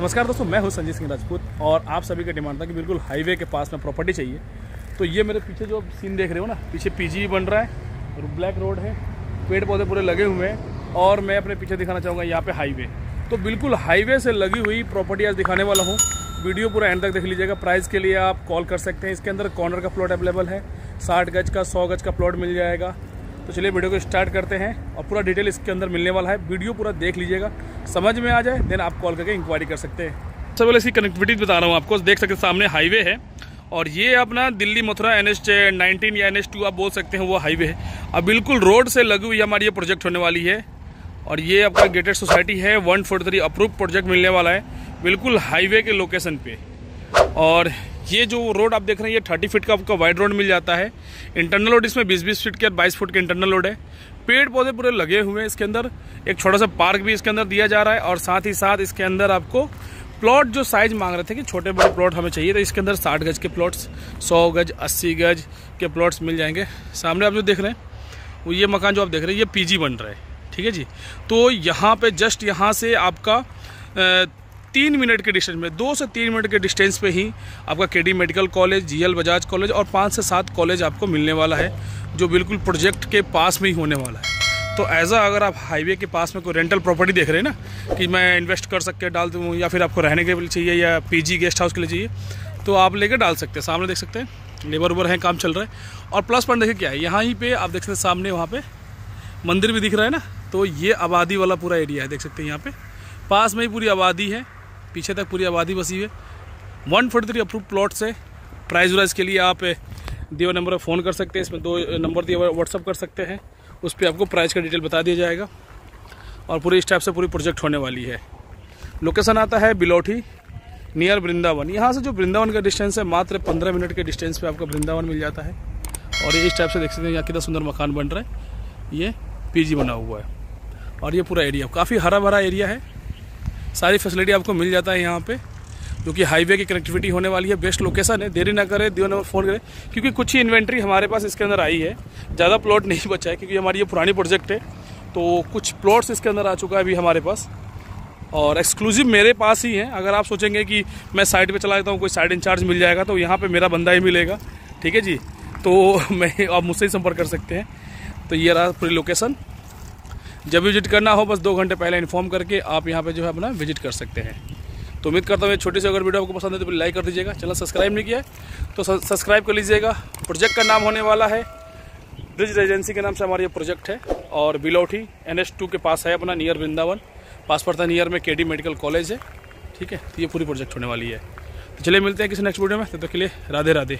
नमस्कार दोस्तों, मैं हूँ संजय सिंह राजपूत और आप सभी का डिमांड था कि बिल्कुल हाईवे के पास में प्रॉपर्टी चाहिए। तो ये मेरे पीछे जो सीन देख रहे हो ना, पीछे पीजी बन रहा है और ब्लैक रोड है पेड़ पौधे पूरे लगे हुए हैं और मैं अपने पीछे दिखाना चाहूँगा यहाँ पे हाईवे तो बिल्कुल हाईवे से लगी हुई प्रॉपर्टी आज दिखाने वाला हूँ। वीडियो पूरा एंड तक देख लीजिएगा। प्राइस के लिए आप कॉल कर सकते हैं। इसके अंदर कॉर्नर का प्लॉट अवेलेबल है। साठ गज का, सौ गज का प्लॉट मिल जाएगा। तो चलिए वीडियो को स्टार्ट करते हैं और पूरा डिटेल इसके अंदर मिलने वाला है। वीडियो पूरा देख लीजिएगा। समझ में आ जाए देन आप कॉल करके इंक्वायरी कर सकते हैं। सबसे पहले इसकी कनेक्टिविटी बता रहा हूँ आपको। देख सकते सामने हाईवे है और ये अपना Delhi Mathura N H nineteen या एन एच टू आप बोल सकते हैं वो हाईवे है। अब बिल्कुल रोड से लगी हुई हमारी ये प्रोजेक्ट होने वाली है और ये आपका गेटेड सोसाइटी है। One forty three approve project मिलने वाला है। बिल्कुल हाईवे के लोकेशन पे। और ये जो रोड आप देख रहे हैं, ये थर्टी फीट का आपका वाइड रोड मिल जाता है। इंटरनल रोड इसमें बीस बीस फीट के, बाईस फुट के इंटरनल रोड है। पेड़ पौधे पूरे लगे हुए हैं इसके अंदर। एक छोटा सा पार्क भी इसके अंदर दिया जा रहा है और साथ ही साथ इसके अंदर आपको प्लॉट जो साइज़ मांग रहे थे कि छोटे बड़े प्लॉट हमें चाहिए तो इसके अंदर साठ गज के प्लॉट्स सौ गज, अस्सी गज के प्लॉट्स मिल जाएँगे। सामने आप जो देख रहे हैं, वो ये मकान जो आप देख रहे हैं, ये पीजी बन रहा है, ठीक है जी? तो यहाँ पे जस्ट यहाँ से आपका तीन मिनट के डिस्टेंस में, दो से तीन मिनट के डिस्टेंस पे ही आपका के medical college, GL Bajaj college और पाँच से सात कॉलेज आपको मिलने वाला है, जो बिल्कुल प्रोजेक्ट के पास में ही होने वाला है। तो एज अगर आप हाईवे के पास में कोई रेंटल प्रॉपर्टी देख रहे हैं ना, कि मैं इन्वेस्ट कर सकते डाल दूँ या फिर आपको रहने के लिए चाहिए या पीजी गेस्ट हाउस के लिए चाहिए तो आप लेकर डाल सकते हैं, सामने देख सकते हैं लेबर उबर हैं, काम चल रहा है। और प्लस पॉइंट देखिए क्या है, यहाँ ही पे आप देख सकते हैं सामने वहाँ पे मंदिर भी दिख रहा है ना तो ये आबादी वाला पूरा एरिया है, देख सकते हैं यहाँ पे। पास में ही पूरी आबादी है पीछे तक पूरी आबादी बसी हुई है। One forty three approve plot से प्राइज़ वाइज के लिए आप दिए नंबर पर फ़ोन कर सकते हैं। इसमें दो नंबर दिए व्हाट्सअप कर सकते हैं। उस पर आपको प्राइस का डिटेल बता दिया जाएगा। और पूरी इस टाइप से पूरी प्रोजेक्ट होने वाली है। लोकेशन आता है बिलोठी नियर वृंदावन। यहाँ से जो वृंदावन का डिस्टेंस है, मात्र पंद्रह मिनट के डिस्टेंस पे आपको वृंदावन मिल जाता है। और ये इस टाइप से देख सकते हैं, यहाँ कितना सुंदर मकान बन रहा है। ये पीजी बना हुआ है। और ये पूरा एरिया काफ़ी हरा भरा एरिया है। सारी फैसिलिटी आपको मिल जाता है यहाँ पे, जो कि हाईवे की कनेक्टिविटी होने वाली है बेस्ट लोकेशन है। देरी ना करें दियो नंबर फ़ोन करें, क्योंकि कुछ ही इन्वेंट्री हमारे पास इसके अंदर आई है। ज़्यादा प्लॉट नहीं बचा है, क्योंकि हमारी ये पुरानी प्रोजेक्ट है। तो कुछ प्लॉट्स इसके अंदर आ चुका है अभी हमारे पास। और एक्सक्लूसिव मेरे पास ही है। अगर आप सोचेंगे कि मैं साइड पे चला जाता हूँ, कोई साइड इंचार्ज मिल जाएगा तो यहाँ पे मेरा बंदा ही मिलेगा। ठीक है जी? तो मैं, आप मुझसे ही संपर्क कर सकते हैं। तो ये रहा पूरी लोकेशन जब विज़िट करना हो, बस दो घंटे पहले इन्फॉर्म करके आप यहाँ पे जो है अपना विज़िट कर सकते हैं। तो उम्मीद करता हूँ ये छोटी सी अगर वीडियो आपको पसंद है तो लाइक कर दीजिएगा। चैनल सब्सक्राइब नहीं किया तो सब्सक्राइब कर लीजिएगा। प्रोजेक्ट का नाम होने वाला है ब्रिज रेजेंसी के नाम से हमारा ये प्रोजेक्ट है। और बिलौठी एन के पास है अपना नियर वृंदावन। पास पड़ता नियर में के मेडिकल कॉलेज है। ठीक है? तो ये पूरी प्रोजेक्ट होने वाली है। तो चलिए मिलते हैं किसी नेक्स्ट वीडियो में। तब तक के लिए राधे राधे।